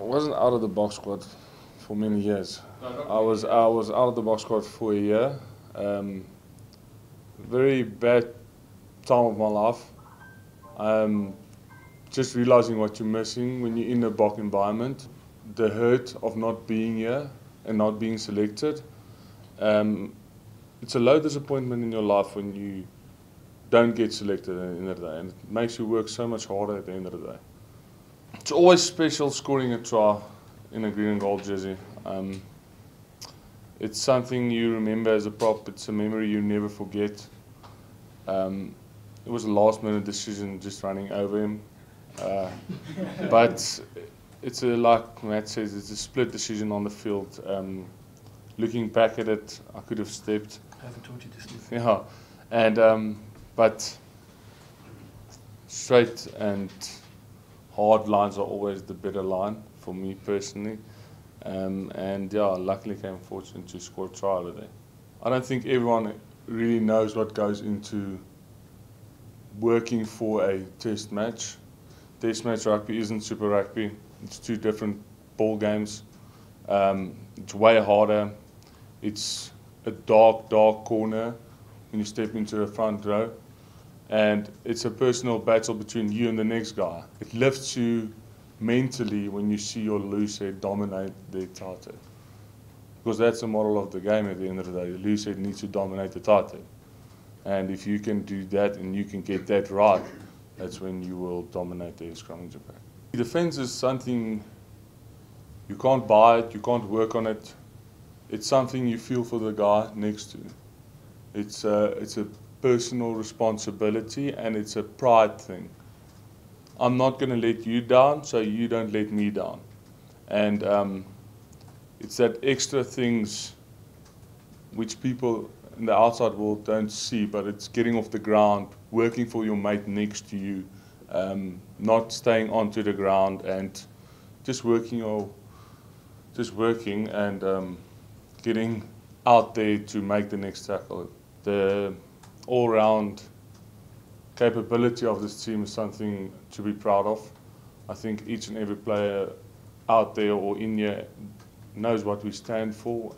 I wasn't out of the box squad for many years. I was I was out of the box squad for a year. Um, very bad time of my life. Um, just realizing what you're missing when you're in a box environment, the hurt of not being here and not being selected. Um, it's a low disappointment in your life when you don't get selected at the end of the day, and it makes you work so much harder at the end of the day. It's always special scoring a try in a green and gold jersey. Um, it's something you remember as a prop. It's a memory you never forget. Um, it was a last minute decision just running over him. Uh, but it's a, like Matt says, it's a split decision on the field. Um, looking back at it, I could have stepped. I haven't taught you to sleep. Yeah, and um, but straight and hard lines are always the better line for me personally. Um, and yeah, luckily came fortunate to score a try today. I don't think everyone really knows what goes into working for a test match. Test match rugby isn't super rugby. It's two different ball games. Um, it's way harder. It's a dark, dark corner when you step into the front row. And it's a personal battle between you and the next guy. It lifts you mentally when you see your head dominate the head. Because that's the model of the game at the end of the day. The head needs to dominate the head. And if you can do that and you can get that right, that's when you will dominate the scrumming Japan. Defense is something you can't buy it, you can't work on it. It's something you feel for the guy next to. It's a, it's a personal responsibility and it's a pride thing. I'm not going to let you down, so you don't let me down. And um, it's that extra things which people in the outside world don't see, but it's getting off the ground, working for your mate next to you, um, not staying onto the ground, and just working your, just working and um, getting out there to make the next tackle. The all-round capability of this team is something to be proud of. I think each and every player out there or in here knows what we stand for